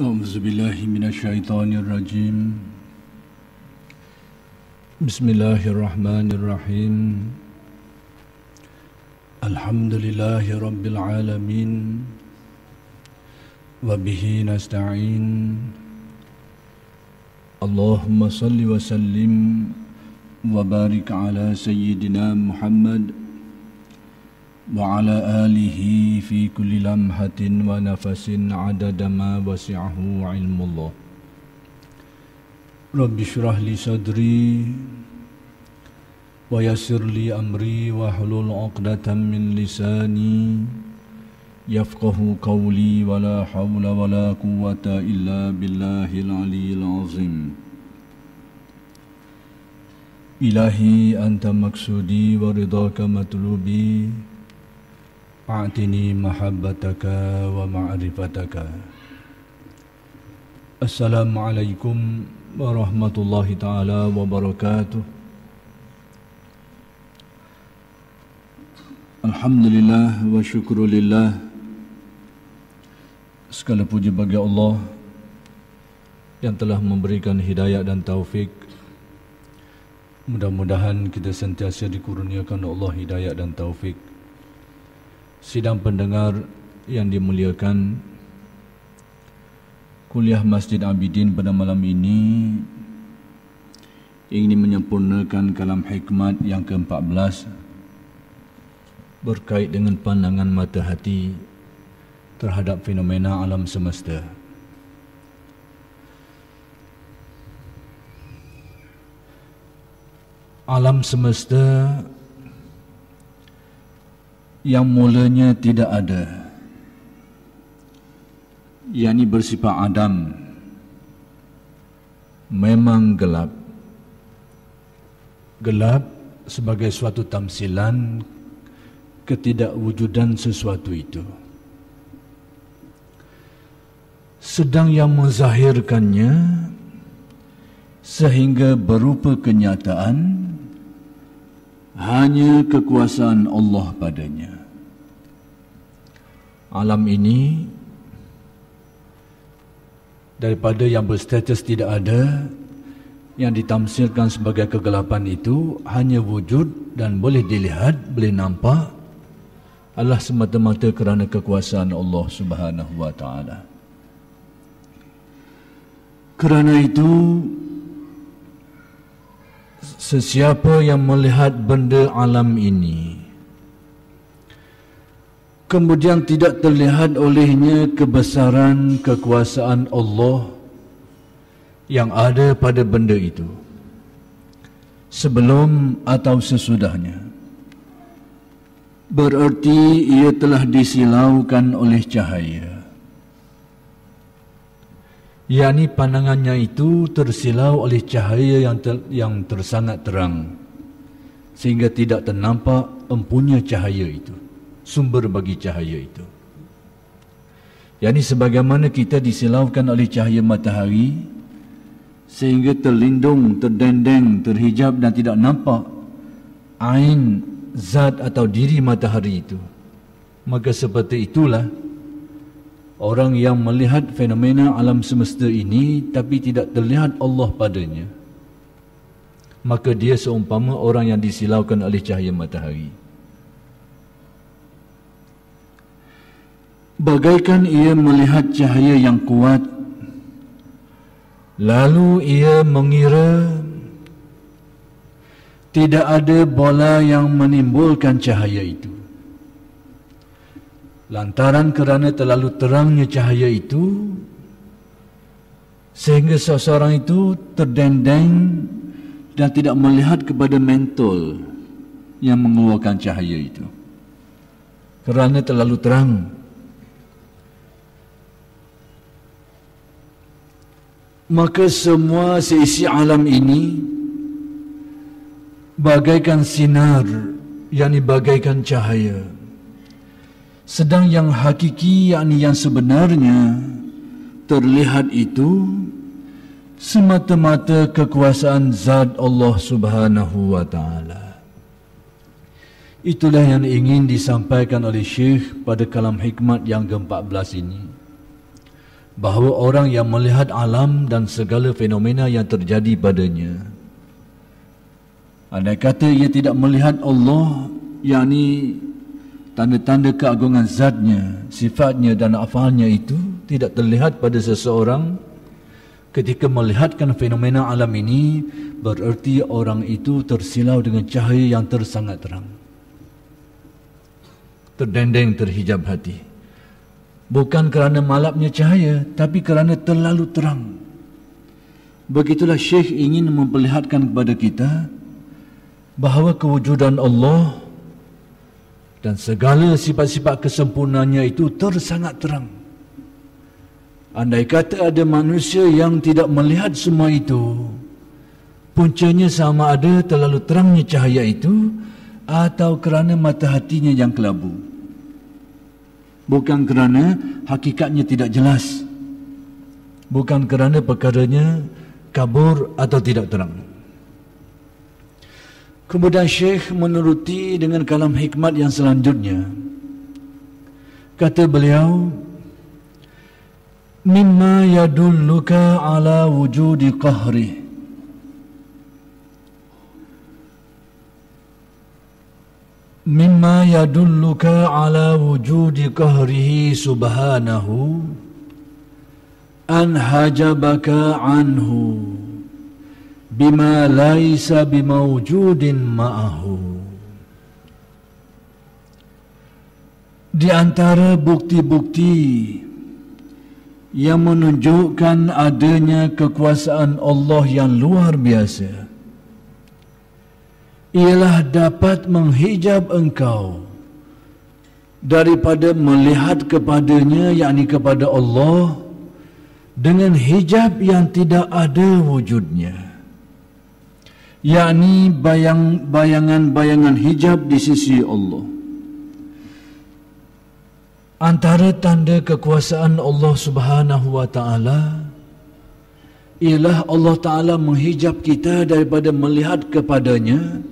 أعوذ بالله من الشيطان الرجيم. بسم الله الرحمن الرحيم. الحمد لله رب العالمين وبه نستعين. اللهم صل وسلم وبارك على سيدنا محمد وعلى آله في كل لمحة ونفس عدد ما وسعه علم الله. رب اشرح لي صدري ويسر لي أمري واحلل عقدة من لساني يفقه قولي ولا حول ولا قوة إلا بالله العلي العظيم. إلهي أنت مقصودي ورضاك مطلوبي. أعطني محبتك ومعرفتك السلام عليكم ورحمة الله تعالى وبركاته Alhamdulillah wa syukurulillah Segala puji bagi Allah Yang telah memberikan hidayah dan taufik Mudah-mudahan kita sentiasa dikurniakan Allah hidayah dan taufik sidang pendengar yang dimuliakan kuliah Masjid Abidin pada malam ini ingin menyempurnakan kalam hikmat yang ke-14 berkait dengan pandangan mata hati terhadap fenomena alam semesta. Alam semesta yang mulanya tidak ada yang ini bersifat adam memang gelap. Gelap sebagai suatu tamsilan ketidakwujudan sesuatu itu. Sedang yang menzahirkannya sehingga berupa kenyataan hanya kekuasaan Allah padanya. Alam ini daripada yang berstatus tidak ada yang ditamsirkan sebagai kegelapan itu hanya wujud dan boleh dilihat, boleh nampak adalah semata-mata kerana kekuasaan Allah Subhanahu wa taala. Kerana itu sesiapa yang melihat benda alam ini kemudian tidak terlihat olehnya kebesaran kekuasaan Allah yang ada pada benda itu sebelum atau sesudahnya. Bererti ia telah disilaukan oleh cahaya yakni pandangannya itu tersilau oleh cahaya yang ter, yang tersangat terang sehingga tidak ternampak empunya cahaya itu sumber bagi cahaya itu. Yakni sebagaimana kita disilaukan oleh cahaya matahari sehingga terlindung terdendeng terhijab dan tidak nampak ain zat atau diri matahari itu. Maka seperti itulah orang yang melihat fenomena alam semesta ini tapi tidak terlihat Allah padanya. Maka dia seumpama orang yang disilaukan oleh cahaya matahari. Bagaikan ia melihat cahaya yang kuat lalu ia mengira tidak ada bola yang menimbulkan cahaya itu lantaran kerana terlalu terangnya cahaya itu sehingga seseorang itu terdendeng dan tidak melihat kepada mentol yang mengeluarkan cahaya itu. Kerana terlalu terang. Maka semua seisi alam ini bagaikan sinar yakni bagaikan cahaya sedang yang hakiki yakni yang sebenarnya terlihat itu semata-mata kekuasaan zat Allah Subhanahu wa taala. Itulah yang ingin disampaikan oleh Syekh pada kalam hikmat yang ke-14 ini. bahawa orang yang melihat alam dan segala fenomena yang terjadi padanya andai kata ia tidak melihat Allah yakni tanda-tanda keagungan zatnya sifatnya dan afalnya itu tidak terlihat pada seseorang ketika melihatkan fenomena alam ini bererti orang itu tersilau dengan cahaya yang tersangat terang. Terdendeng terhijab hati. Bukan kerana malapnya cahaya tapi kerana terlalu terang. Begitulah syekh ingin memperlihatkan kepada kita bahawa kewujudan Allah dan segala sifat-sifat kesempurnaannya itu tersangat terang. Andai kata ada manusia yang tidak melihat semua itu puncanya sama ada terlalu terangnya cahaya itu atau kerana mata hatinya yang kelabu. Bukan kerana hakikatnya tidak jelas. Bukan kerana perkaranya kabur atau tidak terang Kemudian Syekh menuruti dengan kalam hikmat yang selanjutnya. Kata beliau, Mimma yadulluka ala wujudi qahri. Mimma yadulluka ala wujudi qahrihi subhanahu an hajabaka anhu bima laisa bimaujudin ma'ahu Di antara bukti-bukti yang menunjukkan adanya kekuasaan Allah yang luar biasa ialah dapat menghijab engkau daripada melihat kepadanya yakni kepada Allah dengan hijab yang tidak ada wujudnya yakni bayang bayangan-bayangan hijab di sisi Allah. Antara tanda kekuasaan Allah Subhanahu wa taala ialah Allah taala menghijab kita daripada melihat kepadanya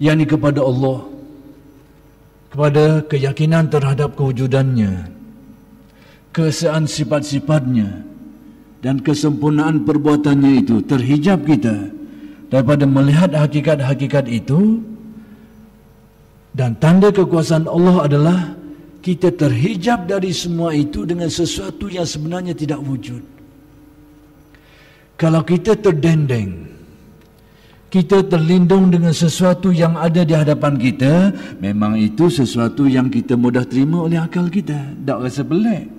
yakni kepada Allah kepada keyakinan terhadap kewujudannya keesaan sifat-sifatnya dan kesempurnaan perbuatannya itu terhijab kita daripada melihat hakikat-hakikat itu dan tanda kekuasaan Allah adalah kita terhijab dari semua itu dengan sesuatu yang sebenarnya tidak wujud. Kalau kita terdendeng kita terlindung dengan sesuatu yang ada di hadapan kita memang itu sesuatu yang kita mudah terima oleh akal kita. Tak rasa pelik.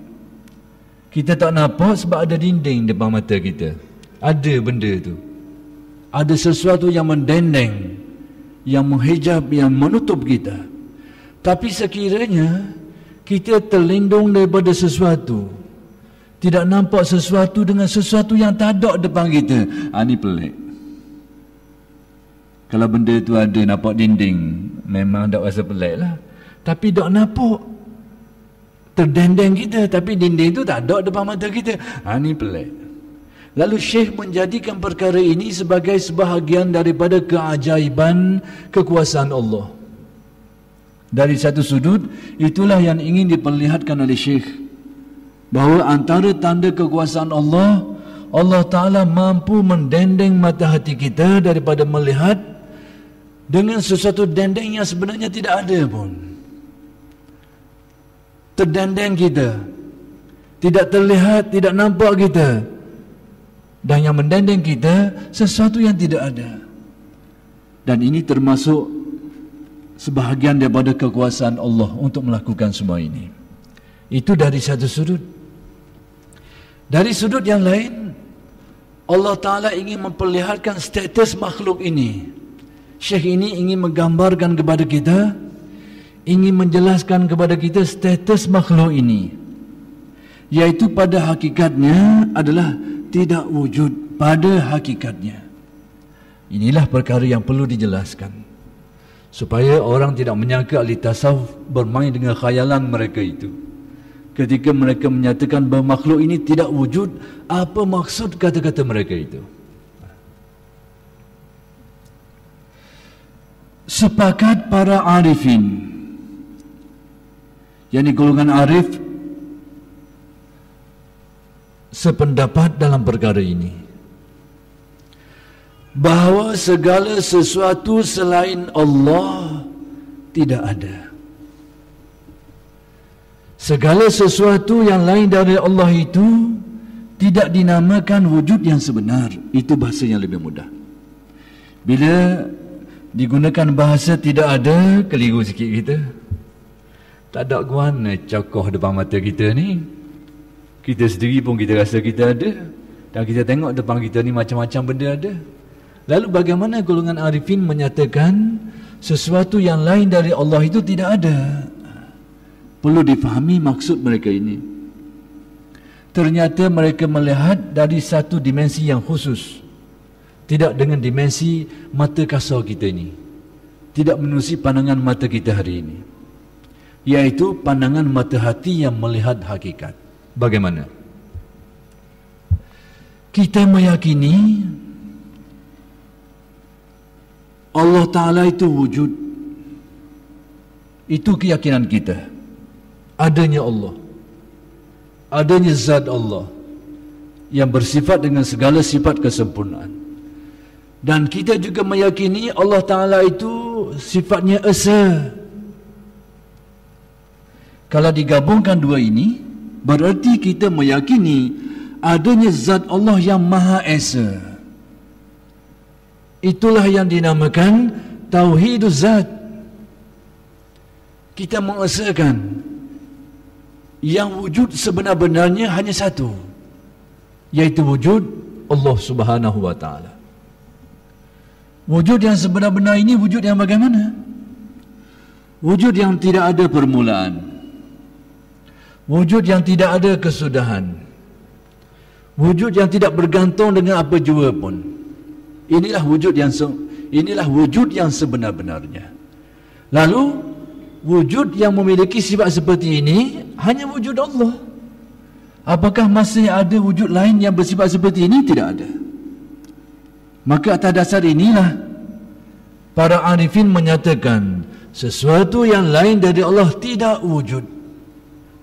Kita tak nampak sebab ada dinding depan mata kita. Ada benda tu ada sesuatu yang mendendeng yang menghijab yang menutup kita. Tapi sekiranya kita terlindung daripada sesuatu tidak nampak sesuatu dengan sesuatu yang tak ada depan kita ha, ini pelik. Kalau benda tu ada nampak dinding Memang tak rasa pelik lah Tapi tak nampak Terdendeng kita Tapi dinding tu tak ada depan mata kita Ha ni pelik Lalu Syekh menjadikan perkara ini sebagai sebahagian daripada keajaiban kekuasaan Allah. Dari satu sudut, itulah yang ingin diperlihatkan oleh Syekh. Bahawa antara tanda kekuasaan Allah, Allah Ta'ala mampu mendendeng mata hati kita daripada melihat dengan sesuatu dendeng yang sebenarnya tidak ada pun terdendeng kita tidak terlihat tidak nampak kita dan yang mendendeng kita sesuatu yang tidak ada. Dan ini termasuk sebahagian daripada kekuasaan Allah untuk melakukan semua ini. Itu dari satu sudut. Dari sudut yang lain Allah Ta'ala ingin memperlihatkan status makhluk ini. Syekh ini ingin menggambarkan kepada kita ingin menjelaskan kepada kita status makhluk ini. Yaitu pada hakikatnya adalah tidak wujud pada hakikatnya. Inilah perkara yang perlu dijelaskan. Supaya orang tidak menyangka ahli tasawuf bermain dengan khayalan mereka itu. Ketika mereka menyatakan bahawa makhluk ini tidak wujud apa maksud kata-kata mereka itu? Sepakat para arifin yakni golongan arif sependapat dalam perkara ini. Bahawa segala sesuatu selain Allah tidak ada. Segala sesuatu yang lain dari Allah itu tidak dinamakan wujud yang sebenar. Itu bahasa yang lebih mudah. Bila digunakan bahasa tidak ada keliru sikit kita. Tak ada guana cokoh depan mata kita ni kita sendiri pun kita rasa kita ada. Dan kita tengok depan kita ni macam-macam benda ada. Lalu bagaimana golongan arifin menyatakan sesuatu yang lain dari Allah itu tidak ada? Perlu difahami maksud mereka ini. Ternyata mereka melihat dari satu dimensi yang khusus. Tidak dengan dimensi mata kasar kita ini. Tidak menusi pandangan mata kita hari ini. Yaitu pandangan mata hati yang melihat hakikat bagaimana? Kita meyakini Allah Ta'ala itu wujud. Itu keyakinan kita. Adanya Allah. Adanya zat Allah yang bersifat dengan segala sifat kesempurnaan. Dan kita juga meyakini Allah Ta'ala itu sifatnya esa. Kalau digabungkan dua ini, berarti kita meyakini adanya zat Allah yang Maha Esa. Itulah yang dinamakan Tauhidul Zat. Kita mengesakan yang wujud sebenar-benarnya hanya satu. Yaitu wujud Allah Subhanahu Wa Ta'ala. Wujud yang sebenar-benar ini wujud yang bagaimana? Wujud yang tidak ada permulaan. Wujud yang tidak ada kesudahan. Wujud yang tidak bergantung dengan apa jua pun. Inilah wujud yang inilah wujud yang sebenar-benarnya. Lalu wujud yang memiliki sifat seperti ini hanya wujud Allah. Apakah masih ada wujud lain yang bersifat seperti ini? Tidak ada. Maka atas dasar inilah para arifin menyatakan sesuatu yang lain dari Allah tidak wujud.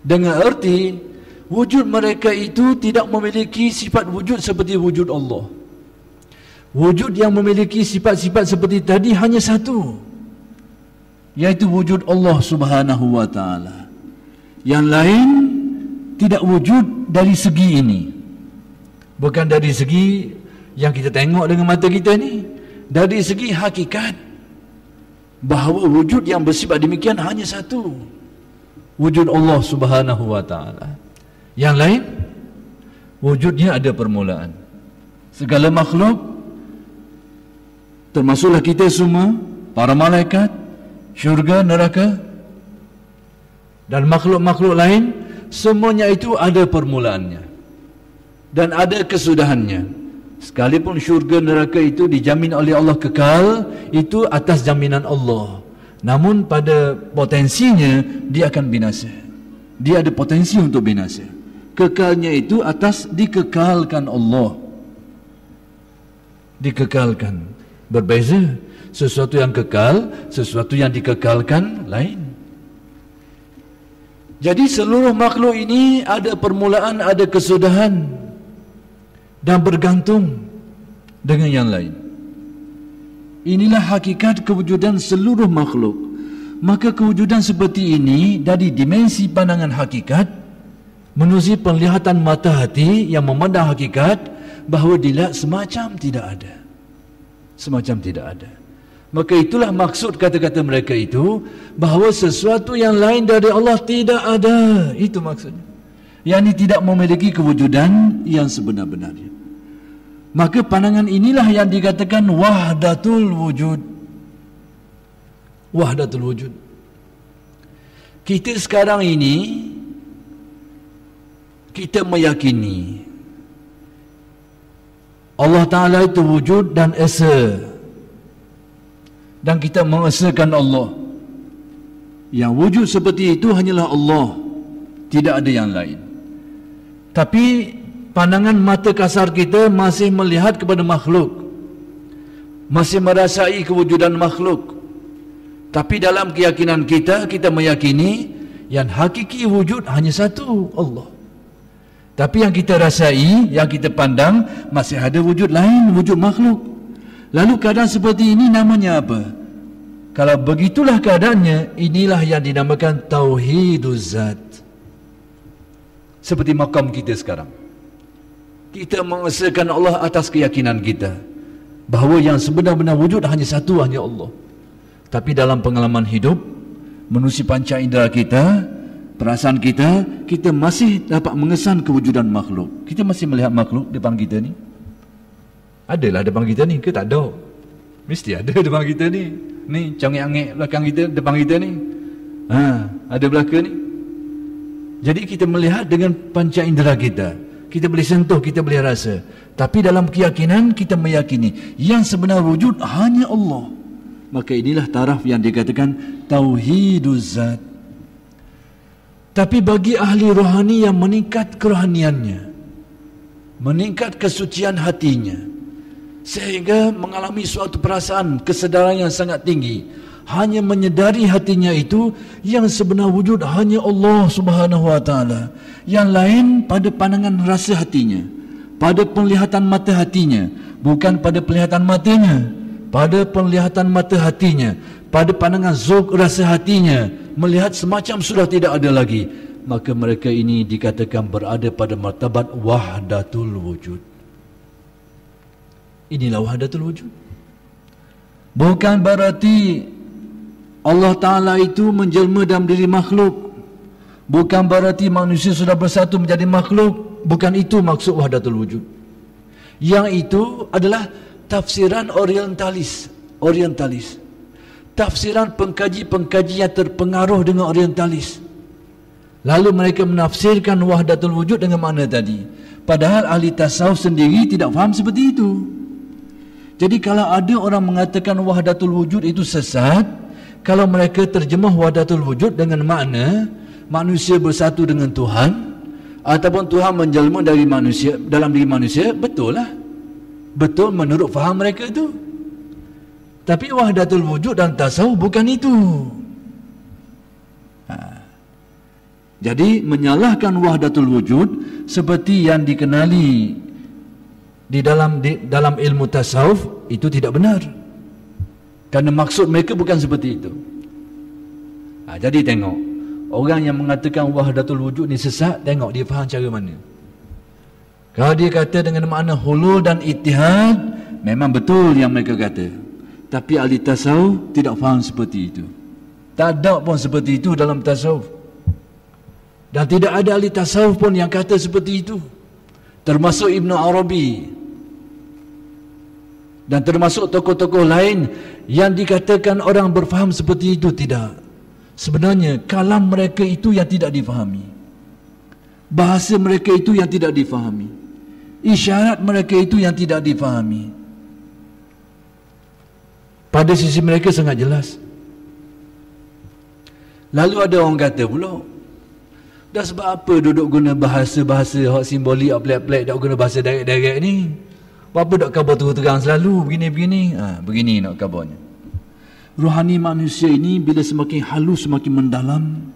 Dengan erti wujud mereka itu tidak memiliki sifat wujud seperti wujud Allah. Wujud yang memiliki sifat-sifat seperti tadi hanya satu. Yaitu wujud Allah subhanahu wa ta'ala. Yang lain tidak wujud dari segi ini. Bukan dari segi yang kita tengok dengan mata kita ni dari segi hakikat bahawa wujud yang bersifat demikian hanya satu wujud Allah Subhanahu wa taala. Yang lain wujudnya ada permulaan. Segala makhluk termasuklah kita semua para malaikat syurga neraka dan makhluk-makhluk lain semuanya itu ada permulaannya dan ada kesudahannya. Sekalipun syurga neraka itu dijamin oleh Allah kekal, itu atas jaminan Allah. Namun pada potensinya dia akan binasa. Dia ada potensi untuk binasa. Kekalnya itu atas dikekalkan Allah. Dikekalkan. Berbeza. Sesuatu yang kekal, sesuatu yang dikekalkan lain. Jadi seluruh makhluk ini ada permulaan, ada kesudahan dan bergantung dengan yang lain. Inilah hakikat kewujudan seluruh makhluk. Maka kewujudan seperti ini dari dimensi pandangan hakikat menusi penglihatan mata hati yang memandang hakikat bahawa dilihat semacam tidak ada. Semacam tidak ada. Maka itulah maksud kata-kata mereka itu bahawa sesuatu yang lain dari Allah tidak ada. Itu maksudnya. Yang ini tidak memiliki kewujudan yang sebenar-benarnya. Maka pandangan inilah yang dikatakan wahdatul wujud. Wahdatul wujud. Kita sekarang ini kita meyakini Allah Taala itu wujud dan esa. Dan kita mengesakan Allah. Yang wujud seperti itu hanyalah Allah. Tidak ada yang lain. Tapi pandangan mata kasar kita masih melihat kepada makhluk masih merasai kewujudan makhluk tapi dalam keyakinan kita kita meyakini yang hakiki wujud hanya satu Allah Tapi yang kita rasai, yang kita pandang masih ada wujud lain, wujud makhluk. Lalu keadaan seperti ini namanya apa? Kalau begitulah keadaannya, inilah yang dinamakan tauhiduz zat. Seperti makam kita sekarang. Kita mengesahkan Allah atas keyakinan kita bahawa yang sebenar-benar wujud hanya satu hanya Allah. Tapi dalam pengalaman hidup, menusi panca indera kita, perasaan kita, kita masih dapat mengesan kewujudan makhluk. Kita masih melihat makhluk depan kita ni. Adalah depan kita ni ke tak ada? Mesti ada depan kita ni. Ni cangik-angik belakang kita, depan kita ni. Ha, ada belakang ni. Jadi kita melihat dengan panca indera kita. Kita boleh sentuh, kita boleh rasa. Tapi dalam keyakinan kita meyakini yang sebenar wujud hanya Allah. Maka inilah taraf yang dikatakan tauhiduz zat. Tapi bagi ahli rohani yang meningkat kerohaniannya, meningkat kesucian hatinya, sehingga mengalami suatu perasaan kesedaran yang sangat tinggi hanya menyedari hatinya itu yang sebenar wujud hanya Allah Subhanahu wa taala yang lain pada pandangan rasa hatinya pada penglihatan mata hatinya bukan pada penglihatan matanya pada penglihatan mata hatinya pada pandangan zuk rasa hatinya melihat semacam sudah tidak ada lagi maka mereka ini dikatakan berada pada martabat wahdatul wujud Inilah wahdatul wujud. Bukan berarti Allah Ta'ala itu menjelma dalam diri makhluk. Bukan berarti manusia sudah bersatu menjadi makhluk. Bukan itu maksud wahdatul wujud. Yang itu adalah tafsiran orientalis. Orientalis. Tafsiran pengkaji-pengkaji yang terpengaruh dengan orientalis. Lalu mereka menafsirkan wahdatul wujud dengan mana tadi. Padahal ahli tasawuf sendiri tidak faham seperti itu. Jadi kalau ada orang mengatakan wahdatul wujud itu sesat, kalau mereka terjemah wahdatul wujud dengan makna manusia bersatu dengan Tuhan ataupun Tuhan menjelma dari manusia dalam diri manusia, betul lah. Betul menurut faham mereka itu. Tapi wahdatul wujud dan tasawuf bukan itu. Ha. Jadi menyalahkan wahdatul wujud seperti yang dikenali di dalam di dalam ilmu tasawuf itu tidak benar. Karena maksud mereka bukan seperti itu. Ha, jadi tengok orang yang mengatakan wahdatul wujud ni sesat, tengok dia faham cara mana. Kalau dia kata dengan makna hulul dan ittihad, memang betul yang mereka kata. Tapi ahli tasawuf tidak faham seperti itu. Tak ada pun seperti itu dalam tasawuf. Dan tidak ada ahli tasawuf pun yang kata seperti itu. Termasuk Ibn Arabi dan termasuk tokoh-tokoh lain yang dikatakan orang berfaham seperti itu tidak? Sebenarnya kalam mereka itu yang tidak difahami. Bahasa mereka itu yang tidak difahami. Isyarat mereka itu yang tidak difahami. Pada sisi mereka sangat jelas. Lalu ada orang kata pula dah sebab apa duduk guna bahasa-bahasa simbolik pelik-pelik tak guna bahasa direct-direct ni apa nak khabar terang selalu begini-begini? Ha, begini nak khabarnya. Rohani manusia ini bila semakin halus semakin mendalam,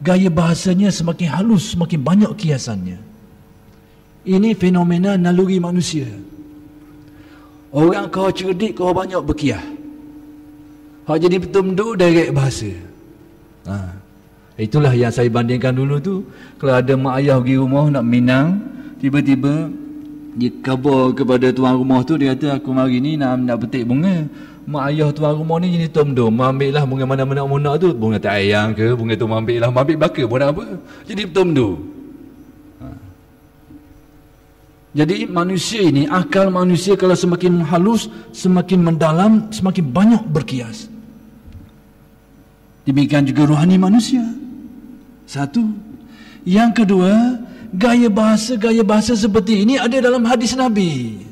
gaya bahasanya semakin halus semakin banyak kiasannya. Ini fenomena naluri manusia. Orang kau cerdik kau banyak berkiah. Hak jadi betul-betul direct bahasa. Ha. Itulah yang saya bandingkan dulu tu. Kalau ada mak ayah pergi rumah nak minang, tiba-tiba dia khabar kepada tuan rumah tu dia kata aku mari ni nak nak petik bunga. Mak ayah tuan rumah ni jadi tom dom ambil lah bunga mana-mana nak tu. Bunga tak ayang ke? Bunga tu ambil lah. Ambil bakal pun apa. Jadi tom dom ha. jadi manusia ini akal manusia kalau semakin halus semakin mendalam semakin banyak berkias. Demikian juga rohani manusia. Satu. Yang kedua gaya bahasa-gaya bahasa seperti ini ada dalam hadis Nabi.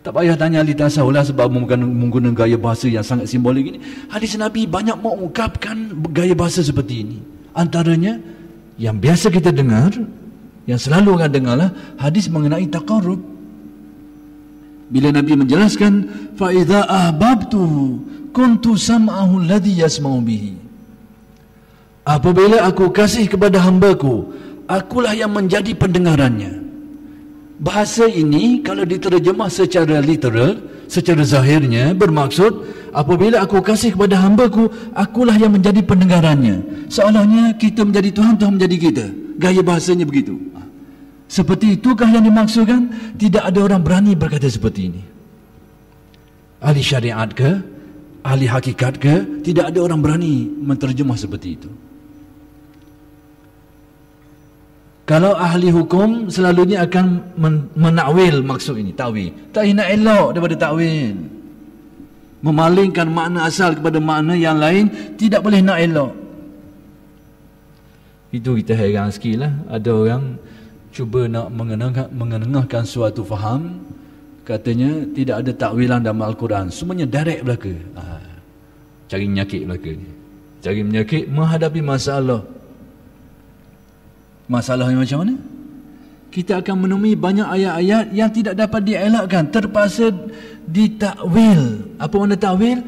Tak payah tanya ahli tasawuf lah sebab menggunakan gaya bahasa yang sangat simbolik ini. Hadis Nabi banyak mengungkapkan gaya bahasa seperti ini. Antaranya yang biasa kita dengar, yang selalu orang dengarlah hadis mengenai taqarrub. Bila Nabi menjelaskan fa idza ahbabtu kuntu sam'ahu alladhi yasma'u bihi. Apabila aku kasih kepada hambaku akulah yang menjadi pendengarannya. Bahasa ini kalau diterjemah secara literal secara zahirnya bermaksud apabila aku kasih kepada hambaku akulah yang menjadi pendengarannya. Seolahnya kita menjadi Tuhan Tuhan menjadi kita. Gaya bahasanya begitu. Seperti itukah yang dimaksudkan? Tidak ada orang berani berkata seperti ini. Ahli syariat ke? Ahli hakikat ke? Tidak ada orang berani menterjemah seperti itu Kalau ahli hukum selalunya akan men menakwil maksud ini, takwil. Tak nak elok daripada takwil. Memalingkan makna asal kepada makna yang lain tidak boleh nak elok. Itu kita heran sikit lah. Ada orang cuba nak mengenangkan, mengenengahkan suatu faham. Katanya tidak ada takwilan dalam Al-Quran. Semuanya direct belaka. Ha. Cari menyakit belaka. Cari menyakit menghadapi masalah masalahnya macam mana? Kita akan menemui banyak ayat-ayat yang tidak dapat dielakkan, terpaksa ditakwil. Apa makna takwil?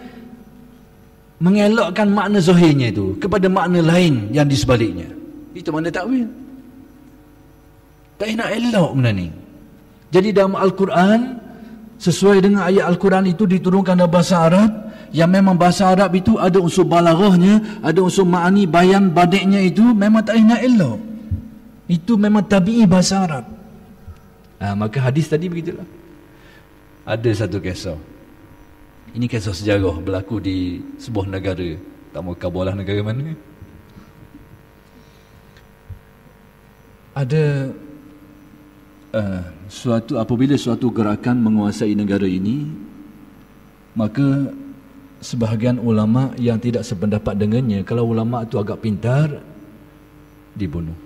Mengelakkan makna zahirnya itu kepada makna lain yang di sebaliknya. Itu makna takwil. Tak nak elok benda ni. Jadi dalam Al-Quran, sesuai dengan ayat Al-Quran itu diturunkan dalam bahasa Arab, yang memang bahasa Arab itu ada unsur balaghahnya, ada unsur ma'ani bayan badiknya itu, memang tak nak elok. Itu memang tabi'i bahasa Arab. Ha, maka hadis tadi begitulah. Ada satu kisah. Ini kisah sejarah berlaku di sebuah negara. Tak mau kabalah negara mana. Ada uh, suatu apabila suatu gerakan menguasai negara ini, maka sebahagian ulama yang tidak sependapat dengannya, kalau ulama itu agak pintar, dibunuh.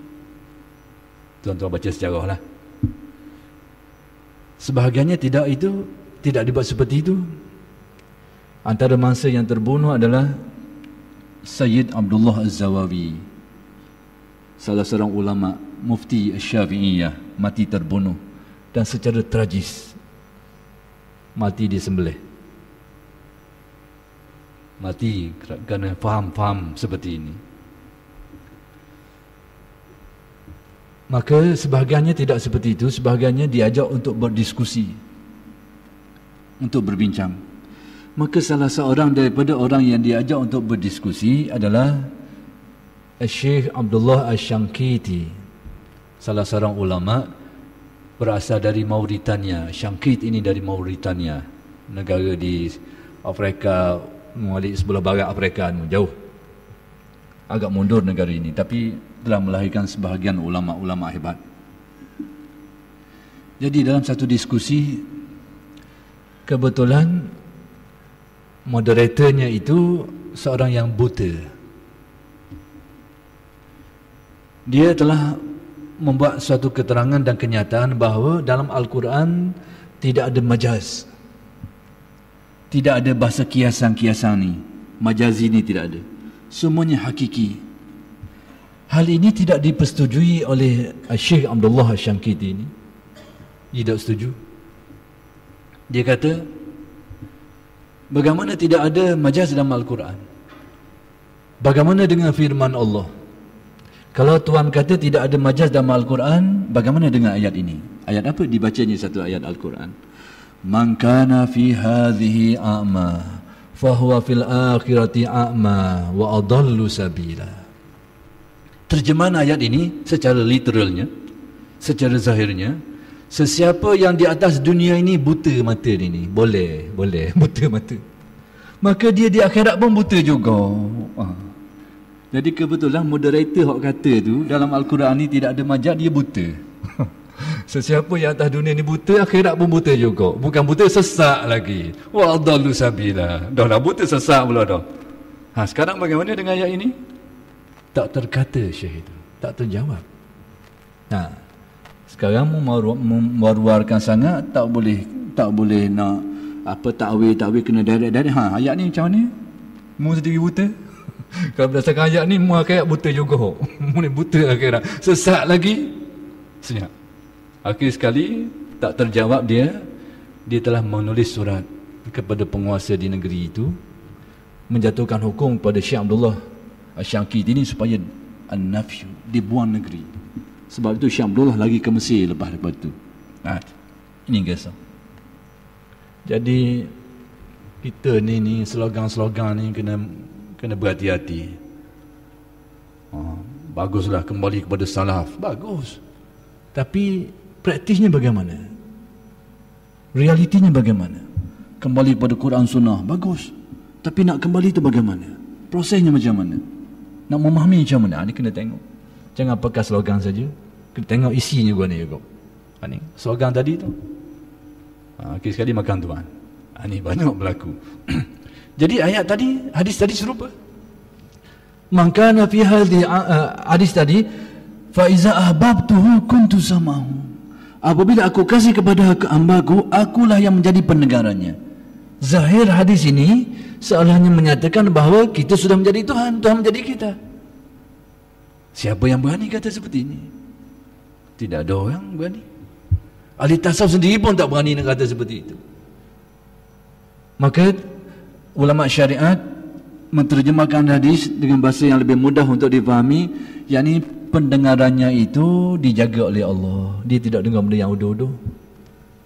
Tuan-tuan baca sejarah lah. Sebahagiannya tidak itu, tidak dibuat seperti itu. Antara mangsa yang terbunuh adalah Sayyid Abdullah Az-Zawawi. Salah seorang ulama mufti Syafi'iyah mati terbunuh dan secara tragis mati disembelih. Mati kerana faham-faham seperti ini. Maka sebahagiannya tidak seperti itu. Sebahagiannya diajak untuk berdiskusi. Untuk berbincang. Maka salah seorang daripada orang yang diajak untuk berdiskusi adalah Syekh Abdullah Ash-Shankiti Salah seorang ulama Berasal dari Mauritania. Shankit ini dari Mauritania. Negara di Afrika Mualik sebelah barat Afrika Jauh. Agak mundur negara ini. Tapi telah melahirkan sebahagian ulama-ulama hebat. Jadi dalam satu diskusi kebetulan moderatornya itu seorang yang buta. Dia telah membuat suatu keterangan dan kenyataan bahawa dalam Al-Quran tidak ada majaz. Tidak ada bahasa kiasan-kiasan ni. Majazi ni tidak ada. Semuanya hakiki. Hal ini tidak dipersetujui oleh Syekh Abdullah Syankiti ini. Tidak setuju. Dia kata, bagaimana tidak ada majaz dalam Al-Quran? Bagaimana dengan firman Allah? Kalau Tuhan kata tidak ada majaz dalam Al-Quran, bagaimana dengan ayat ini? Ayat apa dibacanya satu ayat Al-Quran? Man kana fi hadhihi a'ma, fahuwa fil akhirati a'ma wa adallu sabila terjemahan ayat ini secara literalnya secara zahirnya sesiapa yang di atas dunia ini buta mata ini boleh boleh buta mata. Maka dia di akhirat pun buta juga. Ha. jadi kebetulan moderator hok kata tu dalam al-Quran ni tidak ada majak dia buta. Sesiapa yang atas dunia ini buta akhirat pun buta juga. Bukan buta sesak lagi. Wa adallu sabila. Dah lah buta sesak pula dah. Ha sekarang bagaimana dengan ayat ini tak terkata syekh itu. Tak terjawab. Nah sekarang mu mewaruarkan sangat tak boleh tak boleh nak apa takwil takwil kena direct direct. Ha ayat ni macam ni mu sendiri buta? Kalau berdasarkan ayat ni mu akhirat buta juga. Mu ni buta akhirat. Sesak lagi. Senyap. Akhir sekali tak terjawab dia dia telah menulis surat kepada penguasa di negeri itu menjatuhkan hukum kepada Syekh Abdullah Syangkit ini supaya an-nafyu dibuang negeri Sebab itu Syekh Abdullah lagi ke Mesir lepas lepas itu. Ha, ini kisah. Jadi kita ni ni slogan-slogan ni kena kena berhati-hati. Ha, baguslah kembali kepada salaf. Bagus. Tapi praktisnya bagaimana? Realitinya bagaimana? Kembali kepada Quran Sunnah. Bagus. Tapi nak kembali itu bagaimana? Prosesnya macam mana? Nak memahami macam mana? Ini kena tengok. Jangan pakai slogan saja. Kena tengok isinya gua ni juga. Ini slogan tadi tu. Ha, okay, sekali makan tuan. Ha, ini banyak berlaku. Jadi ayat tadi, hadis tadi serupa. Maka fi hadhi hadis tadi fa iza ahbabtuhu kuntu samahu. Apabila aku kasih kepada hambaku, akulah yang menjadi pendengarannya. Zahir hadis ini seolahnya menyatakan bahawa kita sudah menjadi Tuhan, Tuhan menjadi kita. Siapa yang berani kata seperti ini? Tidak ada orang berani. Ahli tasawuf sendiri pun tak berani nak kata seperti itu. Maka ulama syariat menterjemahkan hadis dengan bahasa yang lebih mudah untuk difahami yakni pendengarannya itu dijaga oleh Allah. Dia tidak dengar benda yang uduh-uduh.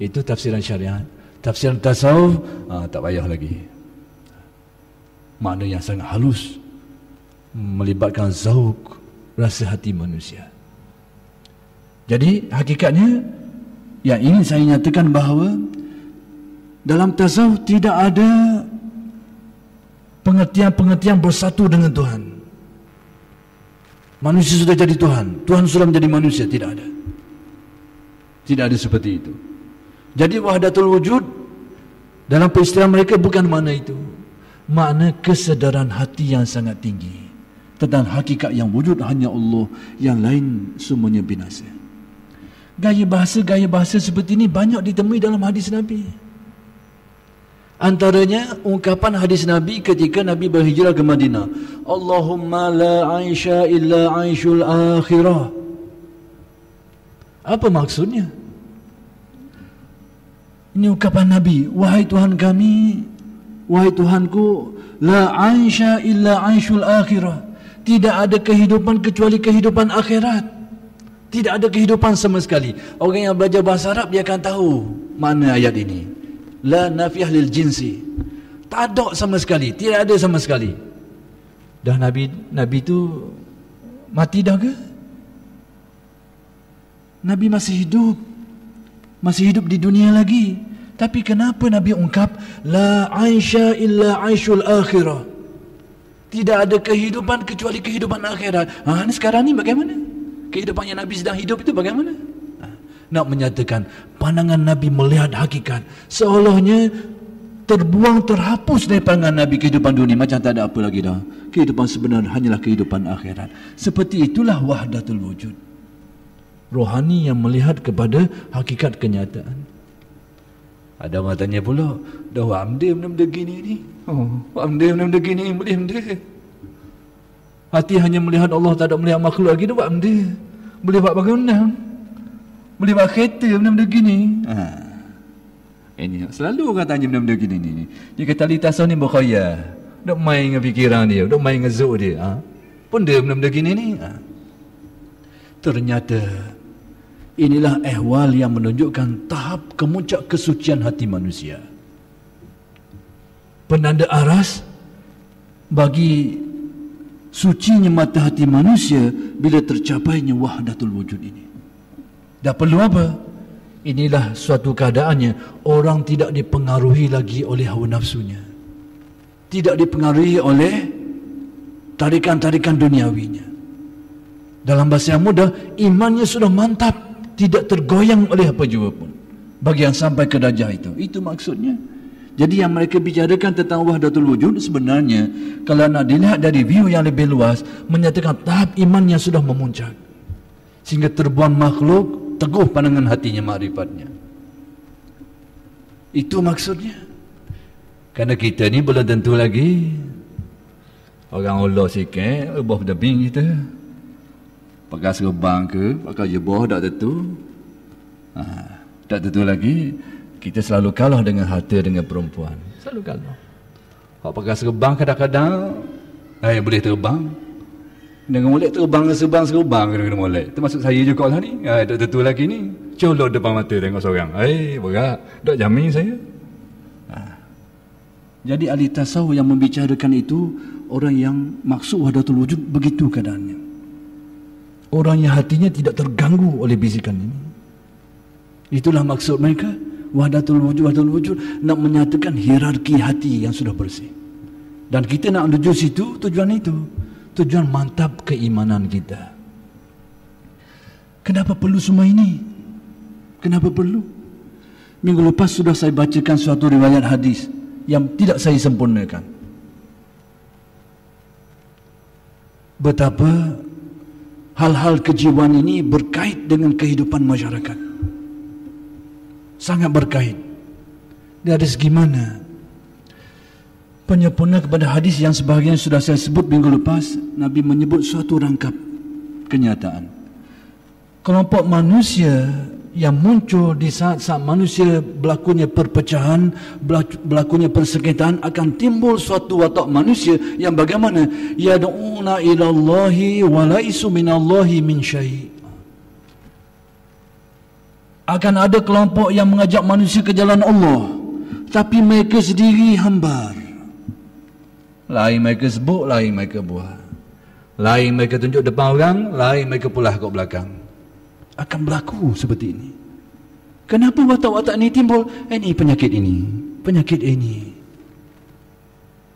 Itu tafsiran syariat. Tafsiran tasawuf ah, tak payah lagi. Makna yang sangat halus. Melibatkan zauk rasa hati manusia. Jadi hakikatnya yang ingin saya nyatakan bahawa dalam tasawuf tidak ada pengertian-pengertian bersatu dengan Tuhan. Manusia sudah jadi Tuhan. Tuhan sudah menjadi manusia. Tidak ada. Tidak ada seperti itu jadi wahdatul wujud dalam peristiwa mereka bukan mana itu. Makna kesedaran hati yang sangat tinggi tentang hakikat yang wujud hanya Allah yang lain semuanya binasa. Gaya bahasa-gaya bahasa seperti ini banyak ditemui dalam hadis Nabi. Antaranya ungkapan hadis Nabi ketika Nabi berhijrah ke Madinah. Allahumma la aisha illa aishul akhirah. Apa maksudnya ini ungkapan Nabi wahai Tuhan kami Wahai Tuhanku, la aisha illa aishul akhirah. Tidak ada kehidupan kecuali kehidupan akhirat. Tidak ada kehidupan sama sekali. Orang yang belajar bahasa Arab dia akan tahu mana ayat ini. La nafiyah lil jinsi. Tak ada sama sekali, tidak ada sama sekali. Dah Nabi Nabi tu mati dah ke? Nabi masih hidup. Masih hidup di dunia lagi. Tapi kenapa Nabi ungkap la aisha illa aishul akhirah? Tidak ada kehidupan kecuali kehidupan akhirat. Ha ini sekarang ni bagaimana? Kehidupan yang Nabi sedang hidup itu bagaimana? Ha, nak menyatakan pandangan Nabi melihat hakikat seolahnya terbuang terhapus dari pandangan Nabi kehidupan dunia macam tak ada apa lagi dah. Kehidupan sebenar hanyalah kehidupan akhirat. Seperti itulah wahdatul wujud. Rohani yang melihat kepada hakikat kenyataan. Ada orang tanya pula, dah buat amdir benda-benda gini ni. Oh, buat amdir benda-benda gini, boleh amdir. Hati hanya melihat Allah, tak ada melihat makhluk lagi, dah buat amdir. Boleh buat bangunan. Boleh buat kereta benda-benda gini. Ha. Ini selalu orang tanya benda-benda gini ni. Dia kata Ali Tasau ni berkhaya. Duk main dengan fikiran dia, duk main dengan zuk dia. Ha? Pun dia benda-benda gini ni. Ha. Ternyata Inilah ehwal yang menunjukkan tahap kemuncak kesucian hati manusia. Penanda aras bagi sucinya mata hati manusia bila tercapainya wahdatul wujud ini. Dah perlu apa? Inilah suatu keadaannya orang tidak dipengaruhi lagi oleh hawa nafsunya. Tidak dipengaruhi oleh tarikan-tarikan duniawinya. Dalam bahasa yang mudah, imannya sudah mantap tidak tergoyang oleh apa jua pun. Bagi yang sampai ke darjah itu. Itu maksudnya. Jadi yang mereka bicarakan tentang wahdatul wujud sebenarnya kalau nak dilihat dari view yang lebih luas menyatakan tahap iman yang sudah memuncak. Sehingga terbuang makhluk teguh pandangan hatinya makrifatnya. Itu maksudnya. Kerana kita ni belum tentu lagi. Orang Allah sikit the being kita pakai serban ke pakai jubah tak tentu ha, tak tentu lagi kita selalu kalah dengan harta dengan perempuan selalu kalah kalau pakai serban kadang-kadang eh, boleh terbang Dengan molek terbang sebang serubang kena kena molek. Termasuk saya juga lah ni. Ha, dok tentu lagi ni. Colok depan mata tengok seorang. Eh, berat. Dok jamin saya. Ha. Jadi ahli tasawuf yang membicarakan itu orang yang maksud wahdatul wujud begitu keadaannya. Orang yang hatinya tidak terganggu oleh bisikan ini. Itulah maksud mereka. Wahdatul wujud, wahdatul wujud nak menyatakan hierarki hati yang sudah bersih. Dan kita nak menuju situ tujuan itu tujuan mantap keimanan kita. Kenapa perlu semua ini? Kenapa perlu? Minggu lepas sudah saya bacakan suatu riwayat hadis yang tidak saya sempurnakan. Betapa hal-hal kejiwaan ini berkait dengan kehidupan masyarakat. Sangat berkait. Dari segi mana? penyempurna kepada hadis yang sebahagian sudah saya sebut minggu lepas Nabi menyebut suatu rangkap kenyataan kelompok manusia yang muncul di saat-saat manusia berlakunya perpecahan berlakunya persengketaan akan timbul suatu watak manusia yang bagaimana yad'una ila Allahi wa laisu minallahi min syai' akan ada kelompok yang mengajak manusia ke jalan Allah tapi mereka sendiri hambar lain mereka sebut, lain mereka buat. Lain mereka tunjuk depan orang, lain mereka pula kat belakang. Akan berlaku seperti ini. Kenapa watak-watak ini timbul? Ini penyakit ini, penyakit ini.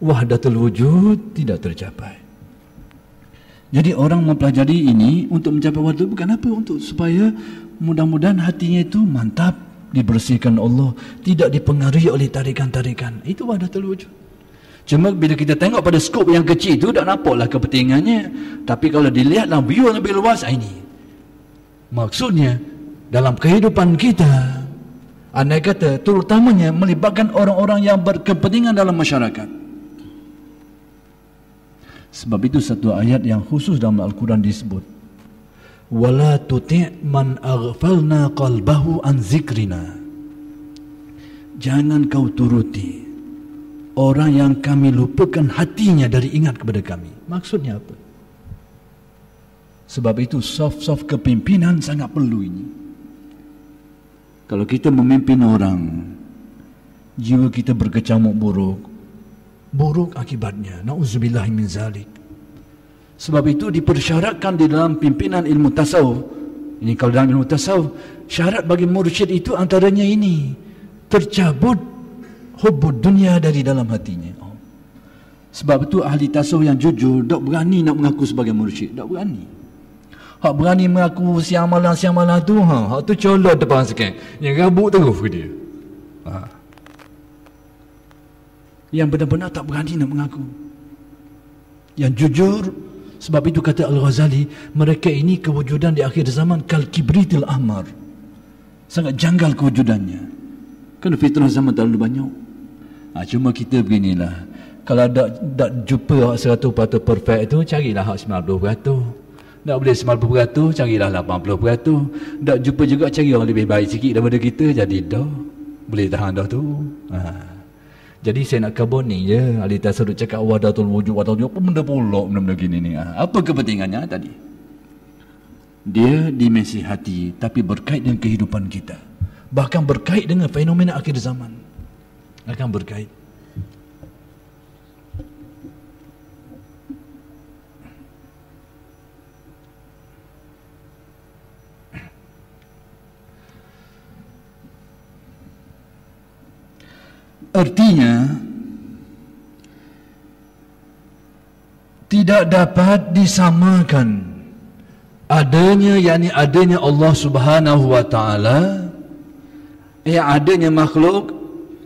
Wahdatul wujud tidak tercapai. Jadi orang mempelajari ini untuk mencapai wahdatul bukan apa untuk supaya mudah-mudahan hatinya itu mantap dibersihkan Allah, tidak dipengaruhi oleh tarikan-tarikan. Itu wahdatul wujud. Cuma bila kita tengok pada skop yang kecil itu tak nampaklah kepentingannya. Tapi kalau dilihat dalam view lebih luas ah, ini. Maksudnya dalam kehidupan kita andai kata terutamanya melibatkan orang-orang yang berkepentingan dalam masyarakat. Sebab itu satu ayat yang khusus dalam Al-Quran disebut wala tuti' man aghfalna qalbahu an zikrina. Jangan kau turuti orang yang kami lupakan hatinya dari ingat kepada kami. Maksudnya apa? Sebab itu soft-soft kepimpinan sangat perlu ini. Kalau kita memimpin orang, jiwa kita berkecamuk buruk, buruk akibatnya. Nauzubillah min zalik. Sebab itu dipersyaratkan di dalam pimpinan ilmu tasawuf. Ini kalau dalam ilmu tasawuf, syarat bagi mursyid itu antaranya ini. Tercabut hubbud dunia dari dalam hatinya. Sebab itu ahli tasawuf yang jujur tak berani nak mengaku sebagai mursyid, tak berani. Hak berani mengaku siang malam siang malam tu, ha, hak tu colot depan sikit. Yang rabuk terus ke dia. Ha. Yang benar-benar tak berani nak mengaku. Yang jujur sebab itu kata Al-Ghazali, mereka ini kewujudan di akhir zaman kal kibritil ahmar. Sangat janggal kewujudannya. Kerana fitrah zaman terlalu banyak. Ha, cuma kita beginilah. Kalau tak, tak jumpa hak 100% perfect tu, carilah hak 90%. Tak boleh 90%, carilah 80%. Tak jumpa juga cari orang lebih baik sikit daripada kita, jadi dah. Boleh tahan dah tu. Ha. Jadi saya nak kabur ni je. Ali Tasarud cakap wadatul wujud, wadatul wujud. Apa benda pula benda-benda gini ni? Ha. Apa kepentingannya tadi? Dia dimensi hati, tapi berkait dengan kehidupan kita. Bahkan berkait dengan fenomena akhir zaman akan berkait. Artinya tidak dapat disamakan adanya yakni adanya Allah Subhanahu wa taala yang adanya makhluk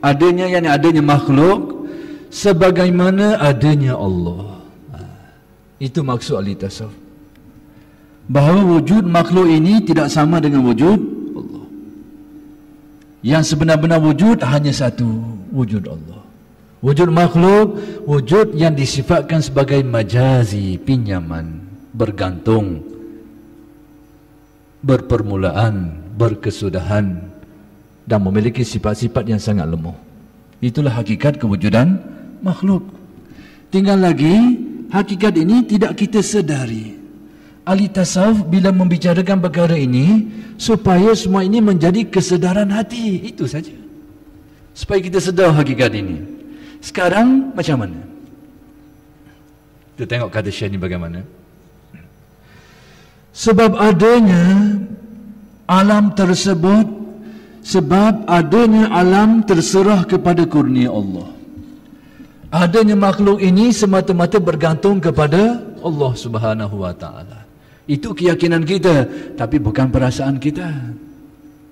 adanya yang adanya makhluk sebagaimana adanya Allah. Ha. Itu maksud ahli tasawuf. Bahawa wujud makhluk ini tidak sama dengan wujud. Yang sebenar-benar wujud hanya satu, wujud Allah. Wujud makhluk, wujud yang disifatkan sebagai majazi, pinjaman, bergantung, berpermulaan, berkesudahan, dan memiliki sifat-sifat yang sangat lemah. Itulah hakikat kewujudan makhluk. Tinggal lagi, hakikat ini tidak kita sedari. Ahli tasawuf bila membicarakan perkara ini supaya semua ini menjadi kesedaran hati. Itu saja. Supaya kita sedar hakikat ini. Sekarang macam mana? Kita tengok kata Syekh ni bagaimana. Sebab adanya alam tersebut sebab adanya alam terserah kepada kurnia Allah. Adanya makhluk ini semata-mata bergantung kepada Allah Subhanahu wa taala. Itu keyakinan kita, tapi bukan perasaan kita.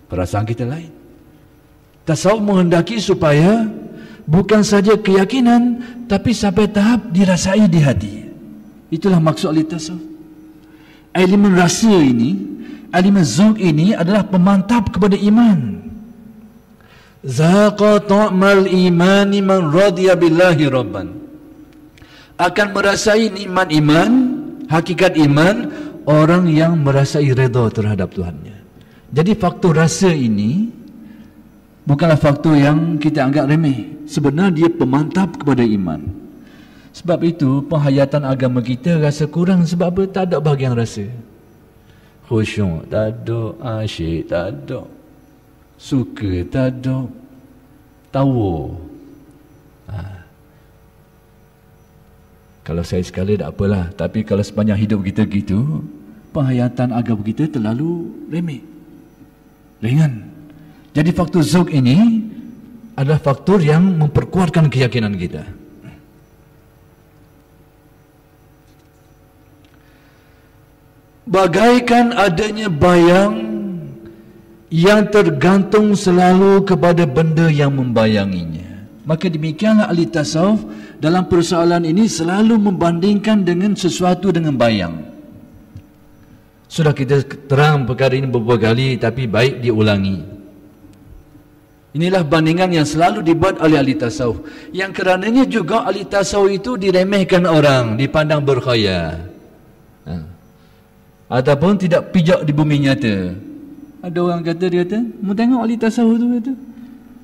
Perasaan kita lain. Tasawuf menghendaki supaya bukan saja keyakinan tapi sampai tahap dirasai di hati. Itulah maksud ahli tasawuf. Elemen rasa ini, elemen zuk ini adalah pemantap kepada iman zaqa ta'mal imani man radiya billahi rabban akan merasai nikmat iman hakikat iman orang yang merasai redha terhadap Tuhannya. Jadi faktor rasa ini bukanlah faktor yang kita anggap remeh. Sebenarnya dia pemantap kepada iman. Sebab itu penghayatan agama kita rasa kurang sebab apa? Tak ada bahagian rasa. Khusyuk tak ada. Asyik tak ada. Suka tak ada. Tahu ha. kalau saya sekali tak apalah. Tapi kalau sepanjang hidup kita gitu penghayatan agama kita terlalu remeh ringan jadi faktor zuk ini adalah faktor yang memperkuatkan keyakinan kita bagaikan adanya bayang yang tergantung selalu kepada benda yang membayanginya. Maka demikianlah ahli tasawuf dalam persoalan ini selalu membandingkan dengan sesuatu dengan bayang. Sudah kita terang perkara ini beberapa kali tapi baik diulangi. Inilah bandingan yang selalu dibuat oleh ahli tasawuf. Yang kerananya juga ahli tasawuf itu diremehkan orang, dipandang berkhayal. Ha. Ataupun tidak pijak di bumi nyata. Ada orang kata dia kata, "Mu tengok ahli tasawuf tu kata."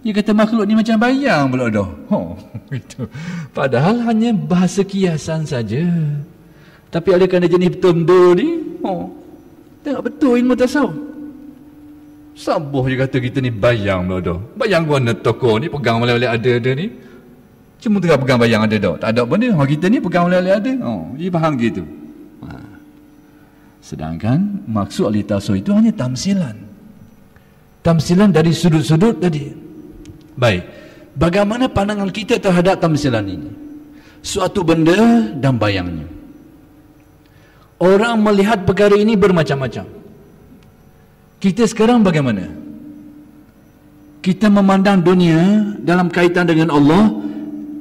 Dia kata makhluk ni macam bayang pula dah. Oh, itu. Padahal hanya bahasa kiasan saja. Tapi oleh kerana jenis betul ni, oh, tengok betul ilmu tasawuf. Sabuh dia kata kita ni bayang dah. Bayang mana toko ni pegang oleh-oleh ada-ada ni. Cuma tengah pegang bayang ada dah. Tak ada benda. Orang kita ni pegang oleh-oleh ada. Oh, dia faham gitu. Ha. Sedangkan maksud ahli tasawuf itu hanya tamsilan tamsilan dari sudut-sudut tadi. Baik. Bagaimana pandangan kita terhadap tamsilan ini? Suatu benda dan bayangnya. Orang melihat perkara ini bermacam-macam. Kita sekarang bagaimana? Kita memandang dunia dalam kaitan dengan Allah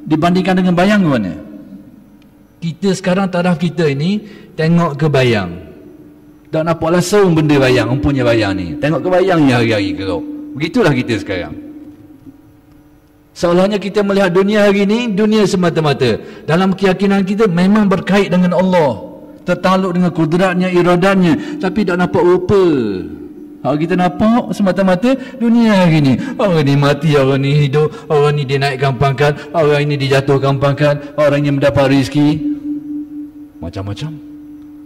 dibandingkan dengan bayang mana? Kita sekarang taraf kita ini tengok ke bayang. Tak nampak langsung benda bayang, empunya bayang ni. Tengok ke bayangnya hari-hari ke kau. Begitulah kita sekarang. Seolahnya kita melihat dunia hari ini, dunia semata-mata. Dalam keyakinan kita memang berkait dengan Allah. Tertaluk dengan kudratnya, iradannya. Tapi tak nampak rupa. Kalau kita nampak semata-mata dunia hari ini. Orang ni mati, orang ni hidup. Orang ni dinaikkan pangkat. Orang ini dijatuhkan pangkat. Orang ini mendapat rezeki. Macam-macam.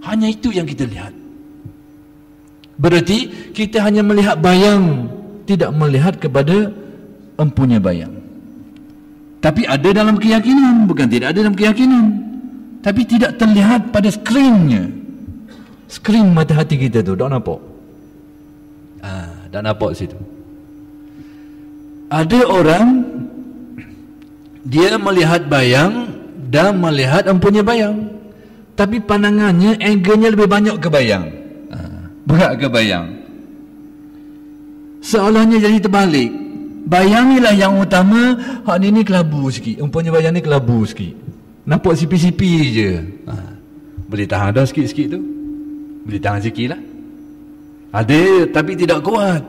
Hanya itu yang kita lihat. Berarti kita hanya melihat bayang Tidak melihat kepada empunya bayang Tapi ada dalam keyakinan Bukan tidak ada dalam keyakinan Tapi tidak terlihat pada skrinnya Skrin mata hati kita tu Tak nampak ah, Tak nampak situ Ada orang Dia melihat bayang Dan melihat empunya bayang Tapi pandangannya Angle-nya lebih banyak ke bayang Berat ke bayang? Seolahnya jadi terbalik. Bayangilah yang utama, hak ni ni kelabu sikit. Umpanya bayang ni kelabu sikit. Nampak sipi-sipi je. Ha. Boleh tahan dah sikit-sikit tu. Boleh tahan sikit lah. Ada, tapi tidak kuat.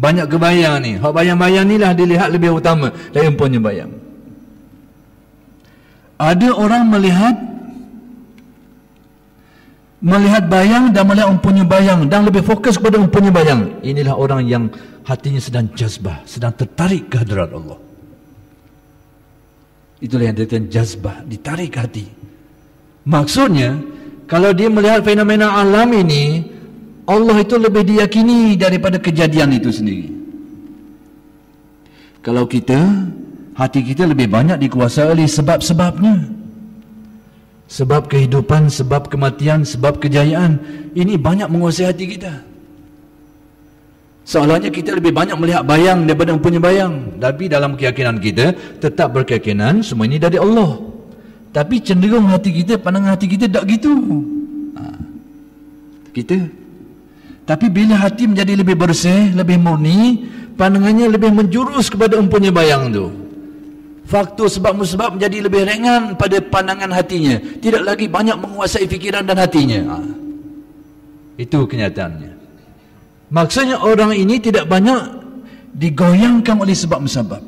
Banyak kebayang ni. Hak bayang-bayang ni lah dilihat lebih utama dari umpanya bayang. Ada orang melihat melihat bayang dan melihat umpunya bayang dan lebih fokus kepada umpunya bayang inilah orang yang hatinya sedang jazbah sedang tertarik ke Allah itulah yang dikatakan jazbah ditarik hati maksudnya Kalau dia melihat fenomena alam ini, Allah itu lebih diyakini daripada kejadian itu sendiri. Kalau kita, hati kita lebih banyak dikuasai oleh sebab-sebabnya. Sebab kehidupan, sebab kematian, sebab kejayaan. Ini banyak menguasai hati kita. Seolahnya kita lebih banyak melihat bayang daripada mempunyai bayang. Tapi dalam keyakinan kita, tetap berkeyakinan semua ini dari Allah. Tapi cenderung hati kita, pandangan hati kita tak gitu. Ha. Kita. Tapi bila hati menjadi lebih bersih, lebih murni, pandangannya lebih menjurus kepada mempunyai bayang tu. Faktor sebab musabab menjadi lebih ringan pada pandangan hatinya. Tidak lagi banyak menguasai fikiran dan hatinya. Ha. Itu kenyataannya. Maksudnya orang ini tidak banyak digoyangkan oleh sebab musabab.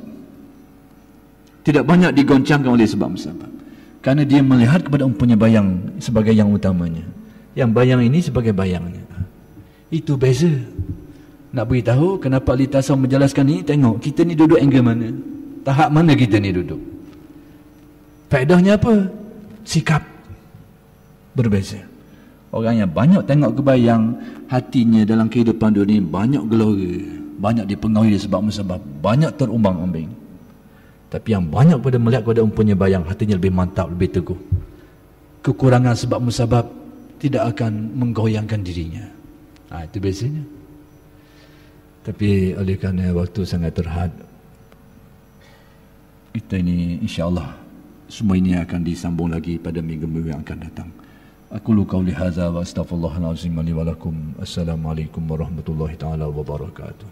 Tidak banyak digoncangkan oleh sebab musabab. Karena dia melihat kepada mempunyai bayang sebagai yang utamanya. Yang bayang ini sebagai bayangnya. Itu beza. Nak beritahu kenapa Ali Tasawuf menjelaskan ini, tengok kita ni duduk angle mana. Tahap mana kita ni duduk. Faedahnya apa? Sikap. Berbeza. Orang yang banyak tengok kebayang hatinya dalam kehidupan dunia banyak gelora, banyak dipengaruhi sebab sebab banyak terumbang ambing. Tapi yang banyak pada melihat kepada mempunyai bayang hatinya lebih mantap, lebih teguh. Kekurangan sebab musabab tidak akan menggoyangkan dirinya. Ha, itu biasanya. Tapi oleh kerana waktu sangat terhad, kita ini insyaAllah semua ini akan disambung lagi pada minggu-minggu yang akan datang. أقول قولي هذا وأستغفر الله العظيم لي ولكم السلام عليكم ورحمة الله تعالى وبركاته